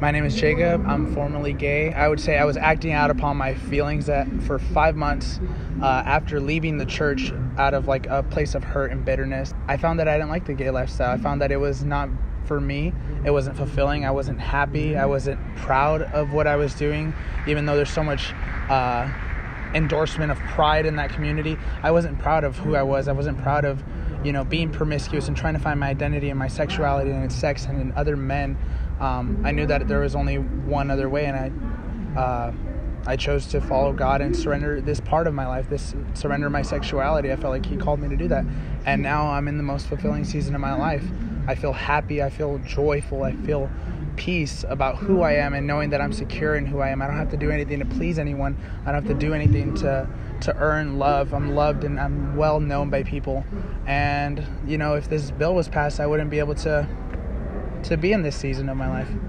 My name is Jacob. I'm formerly gay. I would say I was acting out upon my feelings that for five months uh, after leaving the church out of like a place of hurt and bitterness, I found that I didn't like the gay lifestyle. I found that it was not for me. It wasn't fulfilling. I wasn't happy. I wasn't proud of what I was doing, even though there's so much. Uh, endorsement of pride in that community. I wasn't proud of who I was. I wasn't proud of, you know, being promiscuous and trying to find my identity and my sexuality and in sex and in other men. Um, I knew that there was only one other way, and I, uh, I chose to follow God and surrender this part of my life, this surrender my sexuality. I felt like He called me to do that, and now I'm in the most fulfilling season of my life. I feel happy. I feel joyful. I feel peace about who I am and knowing that I'm secure in who I am. I don't have to do anything to please anyone. I don't have to do anything to to earn love. I'm loved and I'm well known by people. And you know, if this bill was passed, I wouldn't be able to to be in this season of my life.